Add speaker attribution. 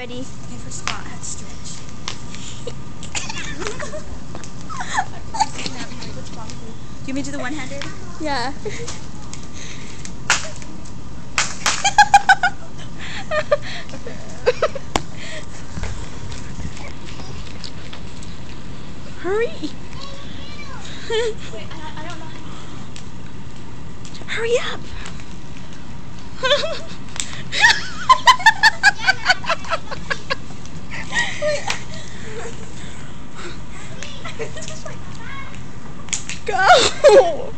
Speaker 1: Ready?
Speaker 2: Okay, first of all, I have to stretch. Do you want me to do the one-handed?
Speaker 1: Yeah. Hurry!
Speaker 2: Wait, I, I don't know.
Speaker 1: Hurry up! Go!